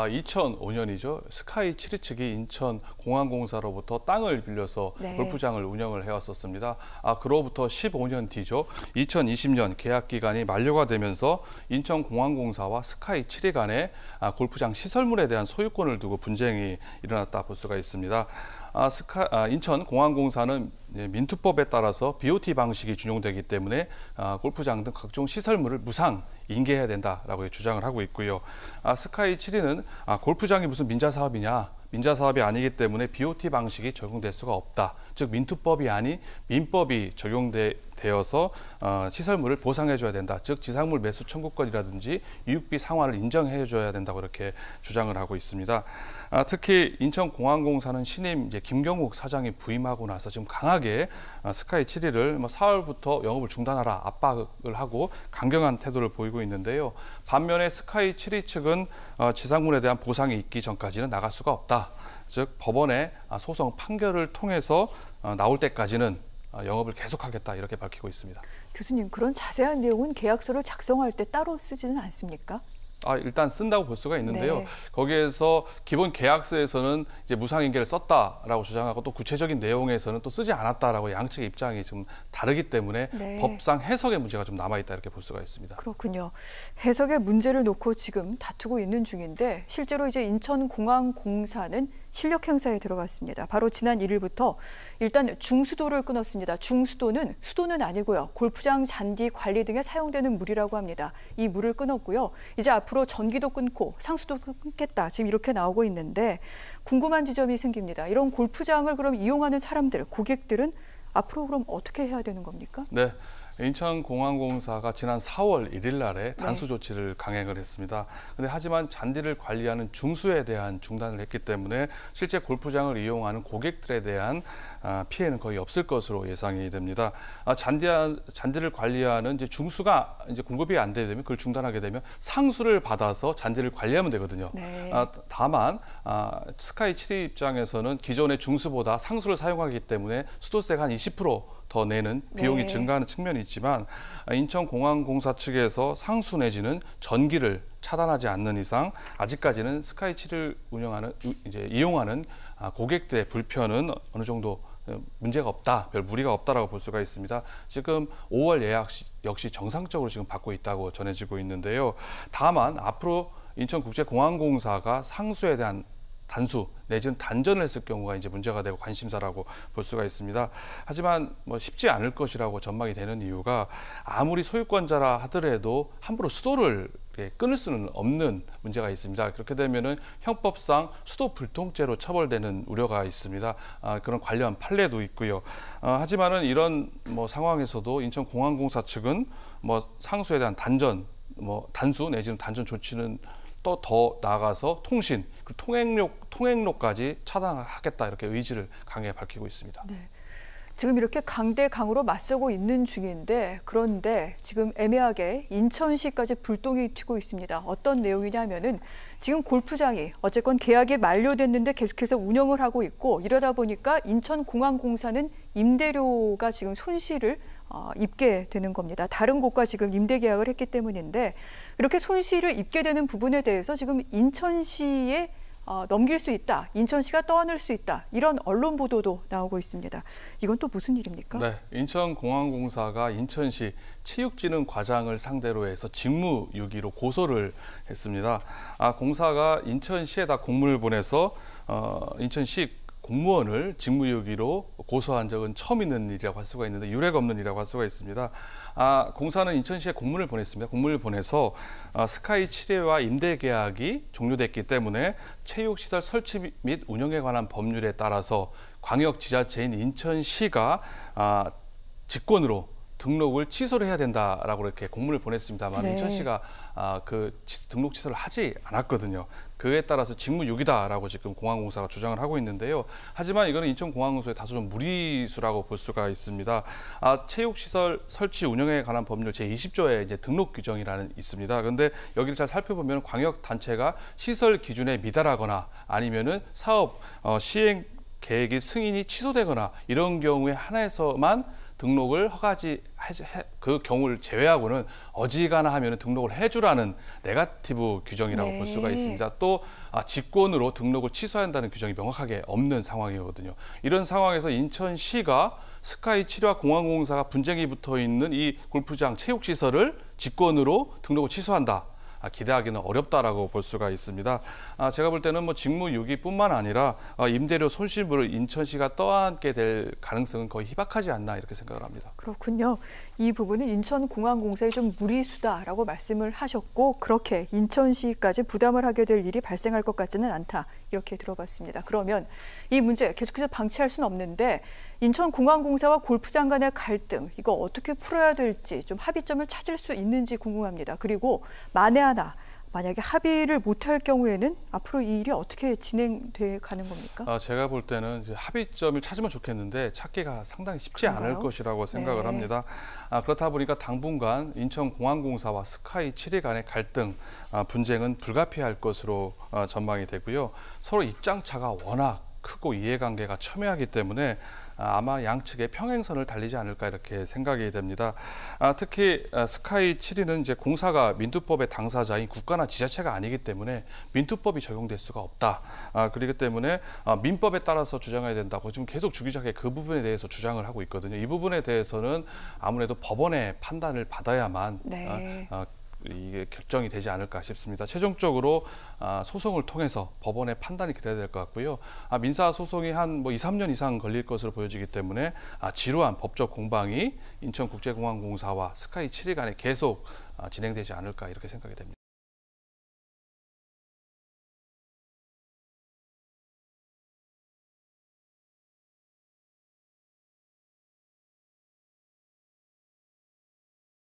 아, 2005년이죠. 스카이 7위 측이 인천 공항공사로부터 땅을 빌려서 네. 골프장을 운영을 해왔었습니다. 아, 그로부터 15년 뒤죠. 2020년 계약 기간이 만료가 되면서 인천 공항공사와 스카이 7위 간에 아, 골프장 시설물에 대한 소유권을 두고 분쟁이 일어났다 볼 수가 있습니다. 아, 스카, 아, 인천 공항공사는 이제 민투법에 따라서 BOT 방식이 준용되기 때문에 아, 골프장 등 각종 시설물을 무상 인계해야 된다라고 주장을 하고 있고요. 아, 스카이 7위는 아, 골프장이 무슨 민자 사업이냐? 민자 사업이 아니기 때문에 BOT 방식이 적용될 수가 없다. 즉 민투법이 아닌 민법이 적용 되어서 어, 시설물을 보상해줘야 된다. 즉 지상물 매수 청구권이라든지 유육비 상환을 인정해줘야 된다고 이렇게 주장을 하고 있습니다. 아, 특히 인천공항공사는 신임 이제 김경욱 사장이 부임하고 나서 지금 강하게 아, 스카이 7위를 뭐 4월부터 영업을 중단하라 압박을 하고 강경한 태도를 보이고 있는데요. 반면에 스카이 7위 측은 어, 지상물에 대한 보상이 있기 전까지는 나갈 수가 없다. 즉 법원의 아, 소송 판결을 통해서 어, 나올 때까지는 아, 영업을 계속하겠다 이렇게 밝히고 있습니다. 교수님, 그런 자세한 내용은 계약서를 작성할 때 따로 쓰지는 않습니까? 아, 일단 쓴다고 볼 수가 있는데요. 네. 거기에서 기본 계약서에서는 이제 무상인계를 썼다라고 주장하고 또 구체적인 내용에서는 또 쓰지 않았다라고 양측의 입장이 좀 다르기 때문에 네. 법상 해석의 문제가 좀 남아있다 이렇게 볼 수가 있습니다. 그렇군요. 해석의 문제를 놓고 지금 다투고 있는 중인데 실제로 이제 인천공항공사는 실력 행사에 들어갔습니다. 바로 지난 1일부터 일단 중수도를 끊었습니다. 중수도는 수도는 아니고요. 골프장 잔디 관리 등에 사용되는 물이라고 합니다. 이 물을 끊었고요. 이제 앞으로 전기도 끊고 상수도 끊겠다. 지금 이렇게 나오고 있는데 궁금한 지점이 생깁니다. 이런 골프장을 그럼 이용하는 사람들, 고객들은 앞으로 그럼 어떻게 해야 되는 겁니까? 네. 인천공항공사가 지난 4월 1일 날에 단수 조치를 강행을 했습니다. 근데 하지만 잔디를 관리하는 중수에 대한 중단을 했기 때문에 실제 골프장을 이용하는 고객들에 대한 아, 피해는 거의 없을 것으로 예상이 됩니다. 아, 잔디 잔디를 관리하는 이제 중수가 이제 공급이 안 되면 그걸 중단하게 되면 상수를 받아서 잔디를 관리하면 되거든요. 네. 아, 다만 아, 스카이 7위 입장에서는 기존의 중수보다 상수를 사용하기 때문에 수도세가 한 20% 더 내는 비용이 네. 증가하는 측면이 있지만 아, 인천공항공사 측에서 상수 내지는 전기를 차단하지 않는 이상 아직까지는 스카이 7을 운영하는 이제 이용하는 아, 고객들의 불편은 어느 정도 어, 문제가 없다, 별 무리가 없다라고 볼 수가 있습니다. 지금 5월 예약 시- 역시 정상적으로 지금 받고 있다고 전해지고 있는데요. 다만 앞으로 인천국제공항공사가 상수에 대한 단수 내지는 단전을 했을 경우가 이제 문제가 되고 관심사라고 볼 수가 있습니다. 하지만 뭐 쉽지 않을 것이라고 전망이 되는 이유가 아무리 소유권자라 하더라도 함부로 수도를 끊을 수는 없는 문제가 있습니다. 그렇게 되면은 형법상 수도 불통죄로 처벌되는 우려가 있습니다. 아, 그런 관련 판례도 있고요. 아, 하지만은 이런 뭐 상황에서도 인천공항공사 측은 뭐 상수에 대한 단전, 뭐 단수 내지는 단전 조치는 또 더 나아가서 통신, 그 통행료 통행로까지 차단하겠다 이렇게 의지를 강하게 밝히고 있습니다. 네. 지금 이렇게 강대 강으로 맞서고 있는 중인데 그런데 지금 애매하게 인천시까지 불똥이 튀고 있습니다. 어떤 내용이냐면은 지금 골프장이 어쨌건 계약이 만료됐는데 계속해서 운영을 하고 있고 이러다 보니까 인천공항공사는 임대료가 지금 손실을 어, 입게 되는 겁니다. 다른 곳과 지금 임대 계약을 했기 때문인데 이렇게 손실을 입게 되는 부분에 대해서 지금 인천시에 어, 넘길 수 있다, 인천시가 떠안을 수 있다 이런 언론 보도도 나오고 있습니다. 이건 또 무슨 일입니까? 네, 인천공항공사가 인천시 체육진흥 과장을 상대로 해서 직무유기로 고소를 했습니다. 아, 공사가 인천시에다 공문을 보내서 어, 인천시 공무원을 직무유기로 고소한 적은 처음 있는 일이라고 할 수가 있는데 유례가 없는 일이라고 할 수가 있습니다. 아, 공사는 인천시에 공문을 보냈습니다. 공문을 보내서 아, 스카이 7회와 임대 계약이 종료됐기 때문에 체육시설 설치 및 운영에 관한 법률에 따라서 광역 지자체인 인천시가 아, 직권으로 등록을 취소를 해야 된다라고 이렇게 공문을 보냈습니다만 네. 인천시가 아, 그 치- 등록 취소를 하지 않았거든요. 그에 따라서 직무유기다라고 지금 공항공사가 주장을 하고 있는데요. 하지만 이거는 인천공항공사의 다소 좀 무리수라고 볼 수가 있습니다. 아, 체육시설 설치 운영에 관한 법률 제20조에 이제 등록 규정이라는 있습니다. 그런데 여기를 잘 살펴보면 광역 단체가 시설 기준에 미달하거나 아니면은 사업 어, 시행 계획의 승인이 취소되거나 이런 경우에 한해서만 등록을 허가지 그 경우를 제외하고는 어지간하 하면 등록을 해주라는 네가티브 규정이라고 네. 볼 수가 있습니다. 또 아, 직권으로 등록을 취소한다는 규정이 명확하게 없는 상황이거든요. 이런 상황에서 인천시가 스카이 7화 공항공사가 분쟁이 붙어 있는 이 골프장 체육 시설을 직권으로 등록을 취소한다. 아, 기대하기는 어렵다라고 볼 수가 있습니다. 아, 제가 볼 때는 뭐 직무유기뿐만 아니라 아, 임대료 손실물을 인천시가 떠안게 될 가능성은 거의 희박하지 않나 이렇게 생각을 합니다. 그렇군요. 이 부분은 인천공항공사의 좀 무리수다라고 말씀을 하셨고 그렇게 인천시까지 부담을 하게 될 일이 발생할 것 같지는 않다 이렇게 들어봤습니다. 그러면 이 문제 계속해서 방치할 수는 없는데 인천공항공사와 골프장 간의 갈등 이거 어떻게 풀어야 될지 좀 합의점을 찾을 수 있는지 궁금합니다. 그리고 만에 하나 만약에 합의를 못할 경우에는 앞으로 이 일이 어떻게 진행돼 가는 겁니까? 아, 제가 볼 때는 합의점을 찾으면 좋겠는데 찾기가 상당히 쉽지 않을 그런가요? 것이라고 생각을 네. 합니다. 아, 그렇다 보니까 당분간 인천공항공사와 스카이 7위 간의 갈등, 아, 분쟁은 불가피할 것으로 아, 전망이 되고요. 서로 입장차가 워낙 크고 이해관계가 첨예하기 때문에 아, 아마 양측의 평행선을 달리지 않을까 이렇게 생각이 됩니다. 아, 특히 아, 스카이 7위는 이제 공사가 민투법의 당사자인 국가나 지자체가 아니기 때문에 민투법이 적용될 수가 없다. 아, 그렇기 때문에 아, 민법에 따라서 주장해야 된다고 지금 계속 주기자게 그 부분에 대해서 주장을 하고 있거든요. 이 부분에 대해서는 아무래도 법원의 판단을 받아야만 네. 아, 아, 이게 결정이 되지 않을까 싶습니다. 최종적으로 아, 소송을 통해서 법원의 판단이 기대될 것 같고요. 아, 민사 소송이 한 뭐 2, 3년 이상 걸릴 것으로 보여지기 때문에 아, 지루한 법적 공방이 인천국제공항공사와 스카이 7일 간에 계속 아, 진행되지 않을까 이렇게 생각이 됩니다.